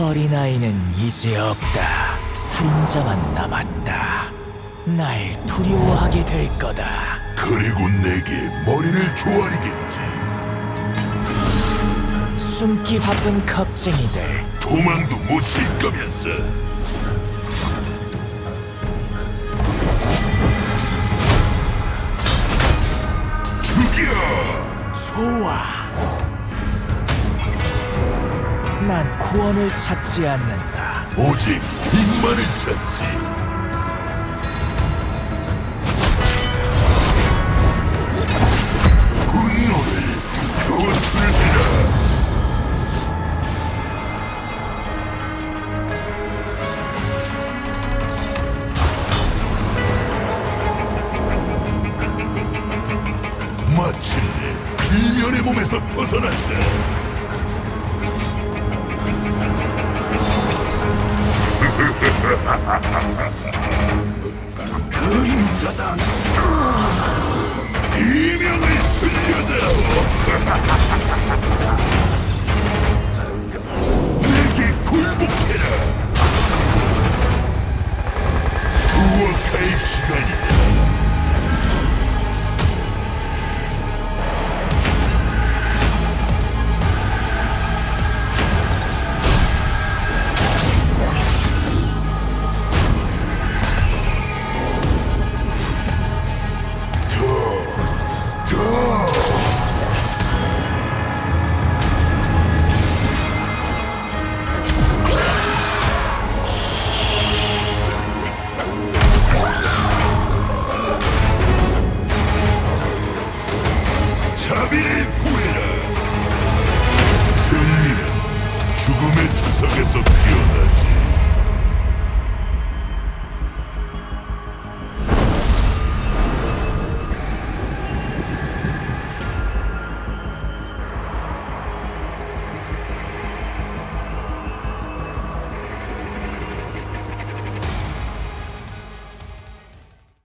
어린아이는 이제 없다. 살인자만 남았다. 날 두려워하게 될 거다. 그리고 내게 머리를 조아리겠지. 숨기 바쁜 겁쟁이들. 도망도 못 칠 거면서. 죽여! 좋아. 난 구원을 찾지 않는다. 오직 빈만을 찾지. 마침내 빌면의 몸에서 벗어난다. 그림자다. 비명을 들려다 자비를 구해라. 승리는 죽음의 주석에서 피어나지.